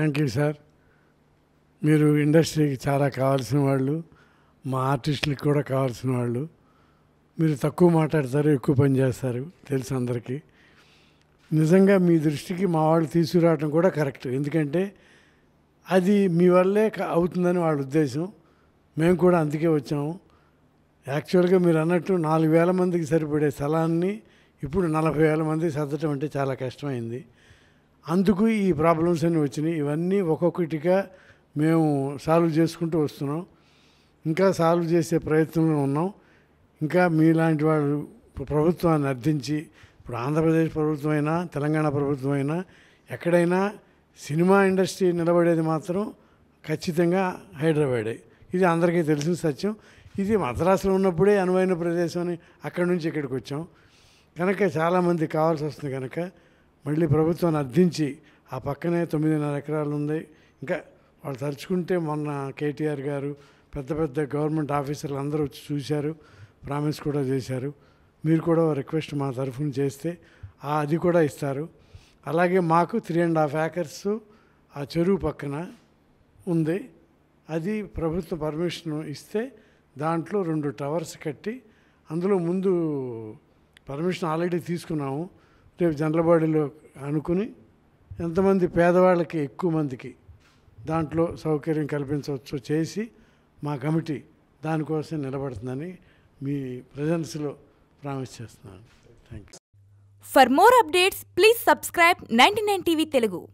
Thank you sir మీరు ఇండస్ట్రీకి చాలా కావాల్సిన వాళ్ళు మా ఆర్టిస్టులకు కూడా కావాల్సిన వాళ్ళు. మీరు తక్కువ మాట్లాడతారు ఎక్కువ పని చేస్తారు తెలుసు అందరికీ. నిజంగా మీ దృష్టికి మా వాళ్ళు తీసుకురావడం కూడా కరెక్ట్. ఎందుకంటే అది మీ వల్లే క- అవుతుందని వాళ్ళ ఉద్దేశం. మేము కూడా అందుకే వచ్చాము. యాక్చువల్గా మీరు అన్నట్టు నాలుగు వేల మందికి సరిపడే స్థలాన్ని ఇప్పుడు నలభై వేల మంది సర్దటం అంటే చాలా కష్టమైంది. అందుకు ఈ ప్రాబ్లమ్స్ అన్నీ వచ్చినాయి. ఇవన్నీ ఒక్కొక్కటిగా మేము సాల్వ్ చేసుకుంటూ వస్తున్నాం. ఇంకా సాల్వ్ చేసే ప్రయత్నంలో ఉన్నాం. ఇంకా మీలాంటి వాళ్ళు ప్రభుత్వాన్ని అర్థించి ఇప్పుడు ఆంధ్రప్రదేశ్ ప్రభుత్వం అయినా తెలంగాణ ప్రభుత్వం అయినా ఎక్కడైనా సినిమా ఇండస్ట్రీ నిలబడేది మాత్రం ఖచ్చితంగా హైదరాబాదే. ఇది అందరికీ తెలిసిన సత్యం. ఇది మద్రాసులో ఉన్నప్పుడే అనువైన ప్రదేశం అని అక్కడి నుంచి ఇక్కడికి వచ్చాం. కనుక చాలామంది కావాల్సి వస్తుంది కనుక మళ్ళీ ప్రభుత్వాన్ని అర్థించి ఆ పక్కనే తొమ్మిదిన్నర ఎకరాలు ఉంది. ఇంకా వాళ్ళు తలుచుకుంటే మొన్న కేటీఆర్ గారు పెద్ద పెద్ద గవర్నమెంట్ ఆఫీసర్లు అందరూ వచ్చి చూశారు ప్రామిస్ కూడా చేశారు. మీరు కూడా రిక్వెస్ట్ మా తరఫున చేస్తే ఆ అది కూడా ఇస్తారు. అలాగే మాకు త్రీ అండ్ హాఫ్ ఏకర్స్ ఆ చెరువు పక్కన ఉంది. అది ప్రభుత్వ పర్మిషన్ ఇస్తే దాంట్లో రెండు టవర్స్ కట్టి అందులో ముందు పర్మిషన్ ఆల్రెడీ తీసుకున్నాము. రేపు జనరల్ అనుకుని ఎంతమంది పేదవాళ్ళకి ఎక్కువ మందికి దాంట్లో సౌకర్యం కల్పించవచ్చు చేసి మా కమిటీ దానికోసం నిలబడుతుందని మీ ప్రజెన్స్లో ప్రామిస్ చేస్తున్నాను. Thank you for more updates please subscribe ninety nine TV Telugu.